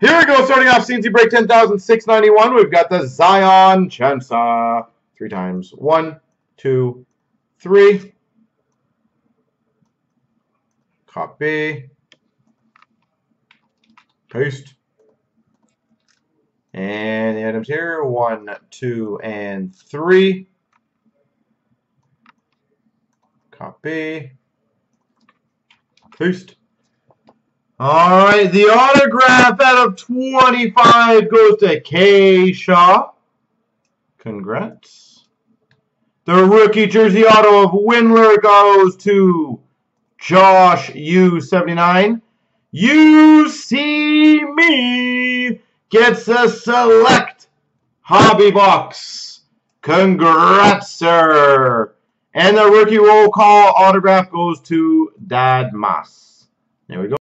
Here we go, starting off CNC break 10,691. We've got the Zion Chancer. Three times. One, two, three. Copy. Paste. And the items here, one, two, and three. Copy. Paste. All right, the autograph out of 25 goes to K. Shaw. Congrats. The rookie jersey auto of Windler goes to Josh U79. You see me gets a select hobby box. Congrats, sir. And the rookie roll call autograph goes to Dad Mas. There we go.